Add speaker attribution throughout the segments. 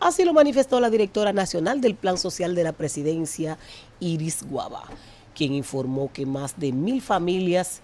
Speaker 1: Así lo manifestó la directora nacional del Plan Social de la Presidencia, Iris Guava, quien informó que más de mil familias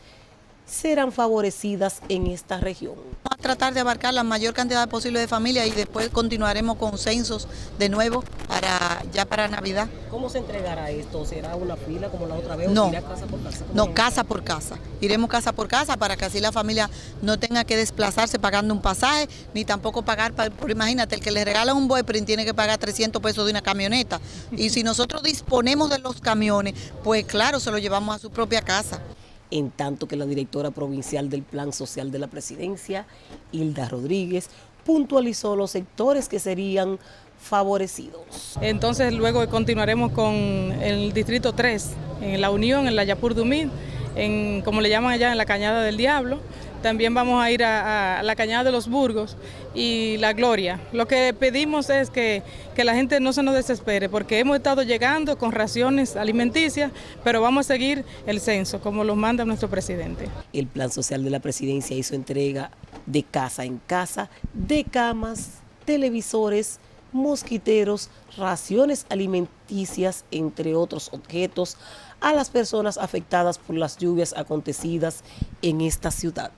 Speaker 1: serán favorecidas en esta región.
Speaker 2: Vamos a tratar de abarcar la mayor cantidad posible de familias y después continuaremos con censos de nuevo para ya para Navidad.
Speaker 1: ¿Cómo se entregará esto? ¿Será una fila como la otra vez
Speaker 2: no,
Speaker 1: o casa por casa?
Speaker 2: No, casa por casa. Iremos casa por casa para que así la familia no tenga que desplazarse pagando un pasaje, ni tampoco pagar, por imagínate, el que le regala un boyprint tiene que pagar 300 pesos de una camioneta. Y si nosotros disponemos de los camiones, pues claro, se lo llevamos a su propia casa
Speaker 1: en tanto que la directora provincial del Plan Social de la Presidencia, Hilda Rodríguez, puntualizó los sectores que serían favorecidos.
Speaker 3: Entonces luego continuaremos con el Distrito 3, en La Unión, en la Yapur Dumid, en, como le llaman allá, en la Cañada del Diablo, también vamos a ir a, la Cañada de los Burgos y La Gloria. Lo que pedimos es que, que, la gente no se nos desespere, porque hemos estado llegando con raciones alimenticias, pero vamos a seguir el censo, como lo manda nuestro presidente.
Speaker 1: El Plan Social de la Presidencia hizo entrega de casa en casa, de camas, televisores, mosquiteros, raciones alimenticias, entre otros objetos, a las personas afectadas por las lluvias acontecidas en esta ciudad.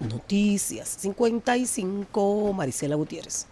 Speaker 1: Noticias 55, Marisela Gutiérrez.